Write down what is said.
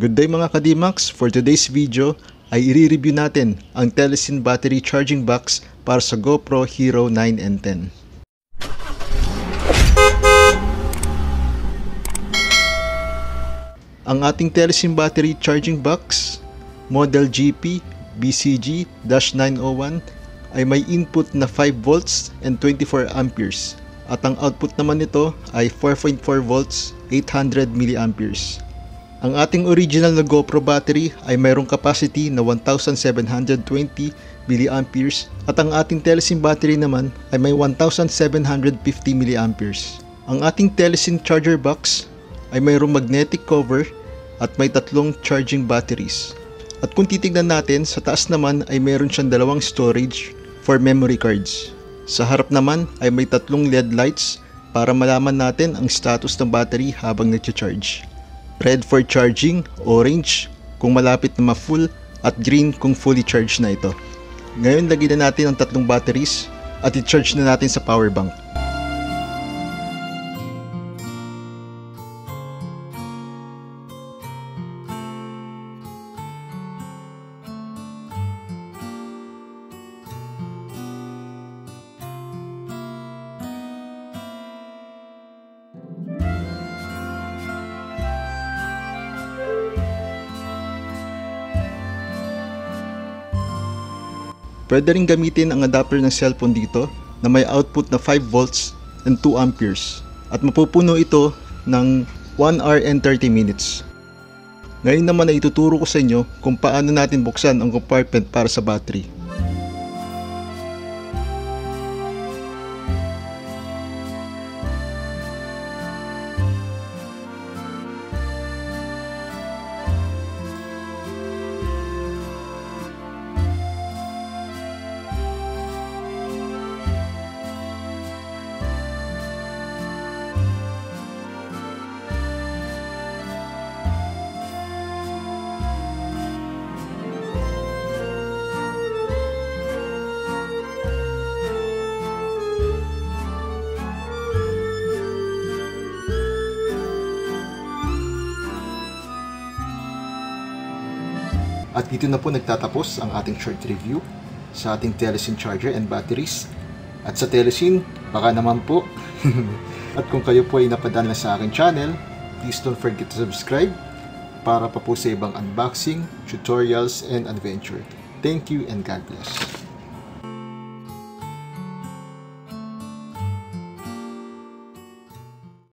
Good day mga Kadimax! For today's video ay i-review natin ang Telesin battery charging box para sa GoPro Hero 9 and 10. Ang ating Telesin battery charging box, model GP BCG-901 ay may input na 5 volts and 24 amperes at ang output naman nito ay 4.4 volts 800 milliamperes. Ang ating original na GoPro battery ay mayroong capacity na 1720 milliamperes at ang ating Telesin battery naman ay may 1750 milliamperes. Ang ating Telesin charger box ay mayroong magnetic cover at may tatlong charging batteries. At kung titignan natin, sa taas naman ay mayroon siyang dalawang storage for memory cards. Sa harap naman ay may tatlong LED lights para malaman natin ang status ng battery habang nagcha-charge. Red for charging, orange kung malapit na ma-full at green kung fully charged na ito. Ngayon lagyan na natin ang tatlong batteries at i-charge na natin sa power bank. Pwede rin gamitin ang adapter ng cellphone dito na may output na 5 volts and 2 amperes at mapupuno ito ng 1 hour and 30 minutes. Ngayon naman ay ituturo ko sa inyo kung paano natin buksan ang compartment para sa battery. At dito na po nagtatapos ang ating short review sa ating Telesin charger and batteries. At sa Telesin, baka naman po. At kung kayo po ay napadala sa aking channel, please don't forget to subscribe para pa po sa ibang unboxing, tutorials, and adventure. Thank you and God bless.